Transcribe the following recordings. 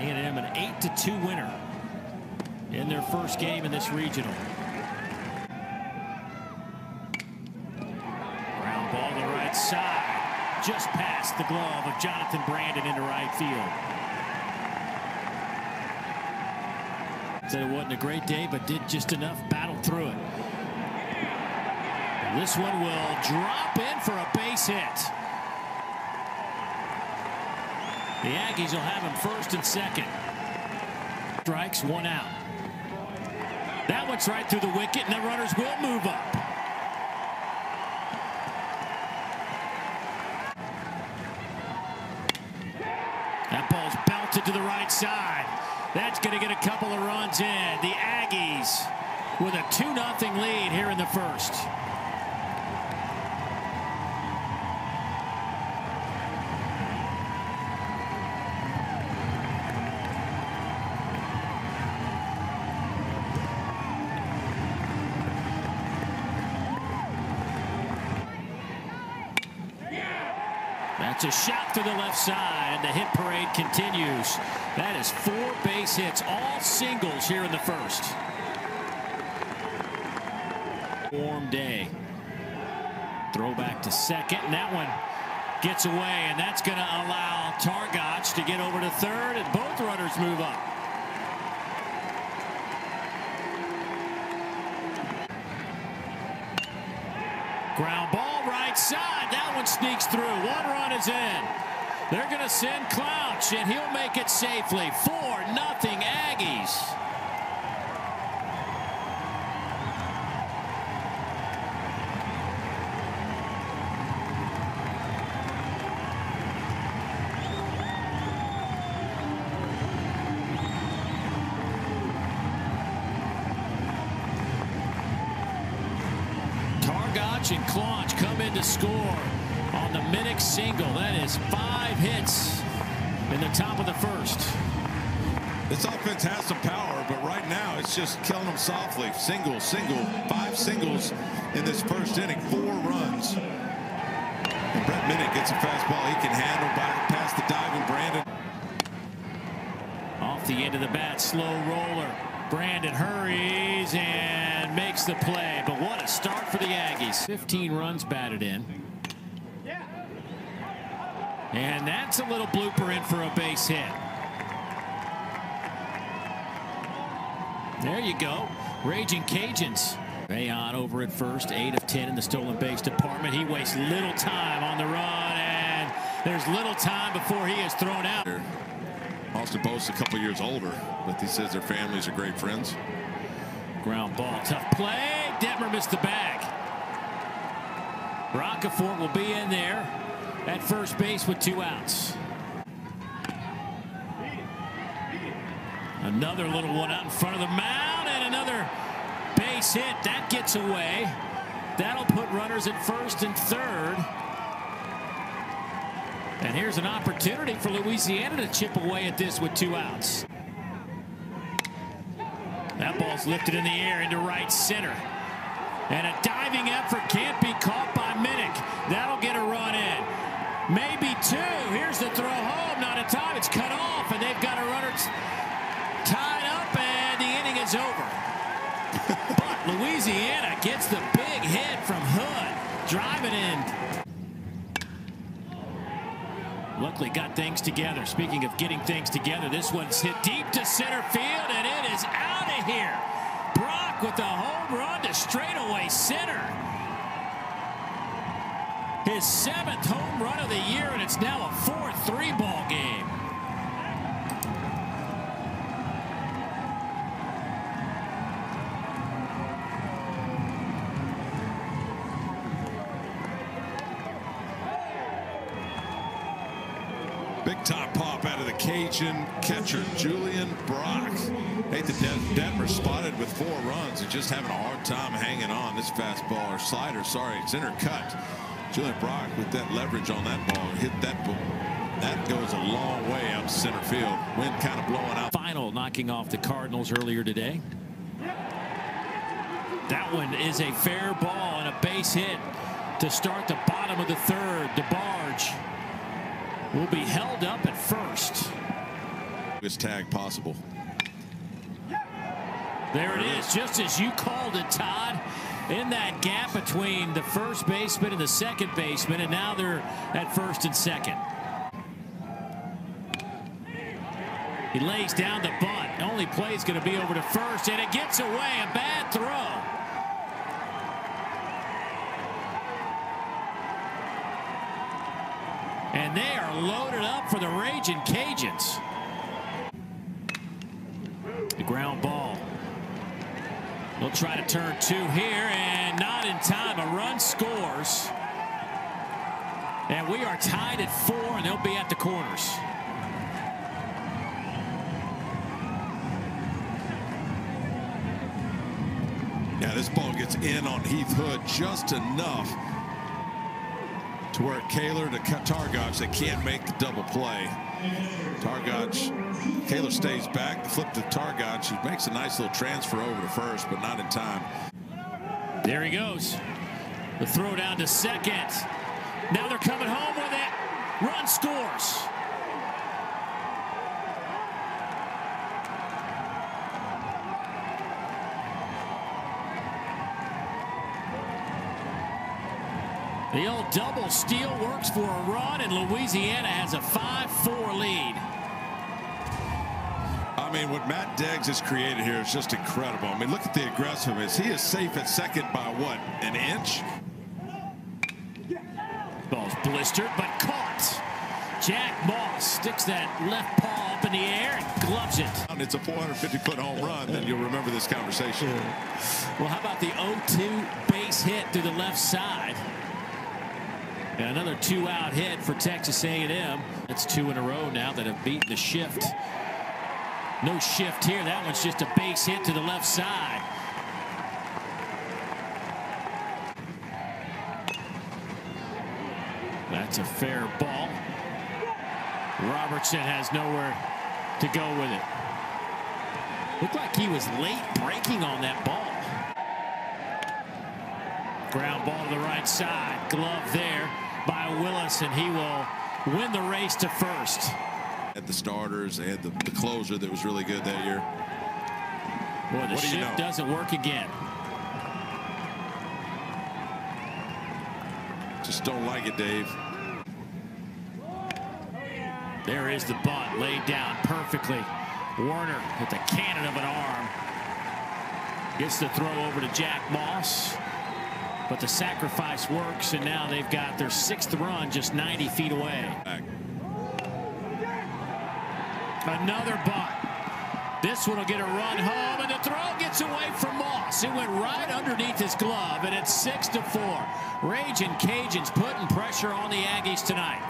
A&M an 8-2 winner in their first game in this regional. Ground ball to the right side. Just past the glove of Jonathan Brandon into right field. Said it wasn't a great day, but did just enough, battled through it. This one will drop in for a base hit. The Aggies will have him first and second. Strikes, one out. That one's right through the wicket, and the runners will move up. That ball's belted to the right side. That's going to get a couple of runs in. The Aggies with a 2-0 lead here in the first. That's a shot to the left side, and the hit parade continues. That is four base hits, all singles here in the first. Warm day. Throw back to second, and that one gets away, and that's going to allow Targac to get over to third, and both runners move up. Ground ball right side. Sneaks through. One run is in. They're going to send Claunch, and he'll make it safely. 4 nothing Aggies. And Claunch come in to score on the Minnich single. That is five hits in the top of the first. This offense has some power, but right now it's just killing them softly. Single, single, five singles in this first inning, four runs. And Brett Minnich gets a fastball he can handle back past the diving Brandon. Off the end of the bat, slow roller. Brandon hurries and makes the play. But what a start for the Aggies. 15 runs batted in. And that's a little blooper in for a base hit. There you go. Raging Cajuns. Rayon over at first, 8 of 10 in the stolen base department. He wastes little time on the run, and there's little time before he is thrown out. Austin Bost a couple years older, but he says their families are great friends. Ground ball, tough play. Dettmer missed the bag. Roccaforte will be in there at first base with two outs. Another little one out in front of the mound and another base hit. That gets away. That'll put runners at first and third. And here's an opportunity for Louisiana to chip away at this with two outs. That ball's lifted in the air into right center. And a diving effort can't be caught by Minnich. That'll get a. Maybe two. Here's the throw home. Not in time. It's cut off, and they've got a runner tied up, and the inning is over. but Louisiana gets the big hit from Hood, driving in. Luckily got things together. Speaking of getting things together, this one's hit deep to center field, and it is out of here. Brock with the home run to straightaway center. His seventh home run of the year, and it's now a 4-3 ball game. Big top pop out of the Cajun catcher, Julian Brock. Nathan Dettmer spotted with four runs and just having a hard time hanging on. This fastball or slider, sorry, it's intercut. Julian Brock with that leverage on that ball hit that ball. That goes a long way out center field. Wind kind of blowing out. Final knocking off the Cardinals earlier today. That one is a fair ball and a base hit to start the bottom of the third. DeBarge will be held up at first. This tag possible. There it is, just as you called it, Todd. In that gap between the first baseman and the second baseman, and now they're at first and second. He lays down the bunt. Only play is going to be over to first, and it gets away. A bad throw. And they are loaded up for the Raging Cajuns. They'll try to turn two here, and not in time. A run scores. And we are tied at four, and they'll be at the corners. Yeah, this ball gets in on Heath Hood just enough to where Kaler to Targac, they can't make the double play. Targac, Taylor stays back, flip to Targac. He makes a nice little transfer over to first, but not in time. There he goes. The throw down to second. Now they're coming home with it. Run scores. The old double steal works for a run, and Louisiana has a 5-4 lead. I mean, what Matt Deggs has created here is just incredible. I mean, look at the aggressiveness. He is safe at second by what, an inch? Ball's blistered, but caught. Jack Moss sticks that left paw up in the air and gloves it. It's a 450-foot home run, then you'll remember this conversation. Well, how about the 0-2 base hit through the left side? Another two-out hit for Texas A&M. That's two in a row now that have beaten the shift. No shift here. That one's just a base hit to the left side. That's a fair ball. Robertson has nowhere to go with it. Looked like he was late breaking on that ball. Ground ball to the right side. Glove there by Willis, and he will win the race to first. At the starters, they had the, the closer that was really good that year. Boy, the What do you shift know? doesn't work again. Just don't like it, Dave. There is the bunt laid down perfectly. Werner with the cannon of an arm. Gets the throw over to Jack Moss. But the sacrifice works, and now they've got their sixth run just 90 feet away. Another bunt. This one will get a run home, and the throw gets away from Moss. It went right underneath his glove, and it's six to four. Ragin' Cajuns putting pressure on the Aggies tonight.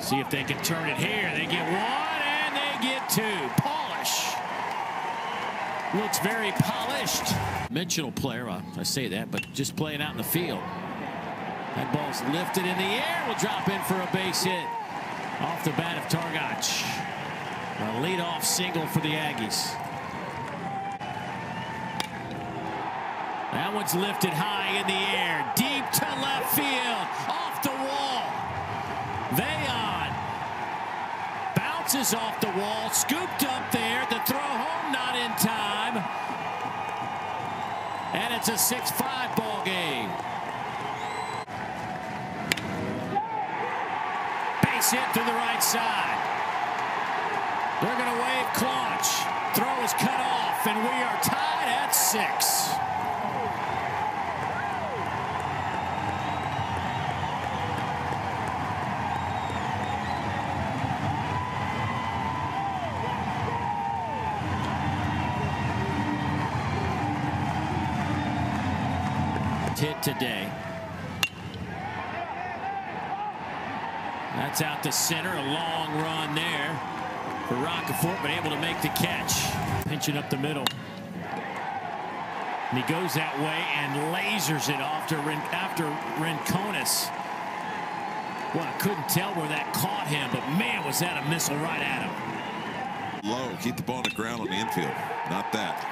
See if they can turn it here. They get one, and they get two. Polish. Looks very polished. Dimensional player, I say that, but just playing out in the field. That ball's lifted in the air. Will drop in for a base hit off the bat of Targac. A leadoff single for the Aggies. That one's lifted high in the air, deep to left field, off the wall. Vayon bounces off the wall, scooped up there. It's a 6-5 ball game. Base hit to the right side. They're going to wave clutch. Throw is cut off, and we are tied at six. Hit today. That's out to center. A long run there for Roccaforte, but able to make the catch. Pinching up the middle. And he goes that way and lasers it off to Rin after Rinconis. Well, I couldn't tell where that caught him, but man, was that a missile right at him. Low. Keep the ball on the ground on the infield. Not that.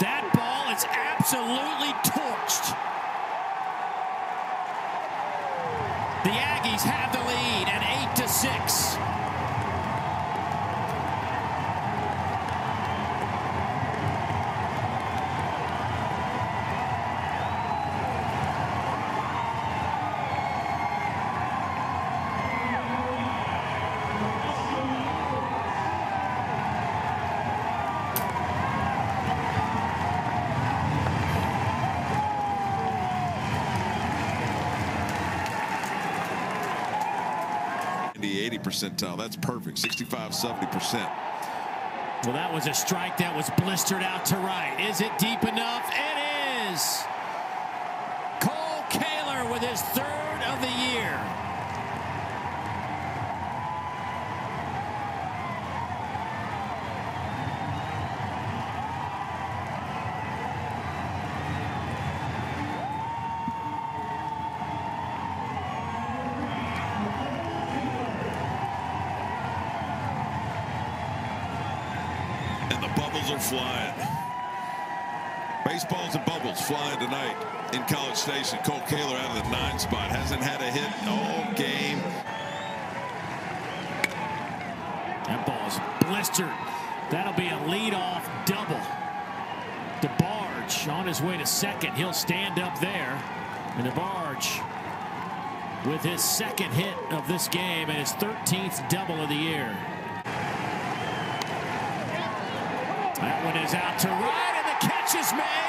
That ball is absolutely torched. The Aggies have the lead at 8 to 6. 80 percentile. That's perfect. 65, 70 percent. Well, that was a strike that was blistered out to right. Is it deep enough? It is. Kole Kaler with his third bubbles are flying. Baseballs and bubbles flying tonight in College Station. Kole Kaler out of the nine spot. Hasn't had a hit all game. That ball's blistered. That'll be a leadoff double. DeBarge on his way to second. He'll stand up there. And DeBarge with his second hit of this game and his 13th double of the year. That one is out to right, and the catch is made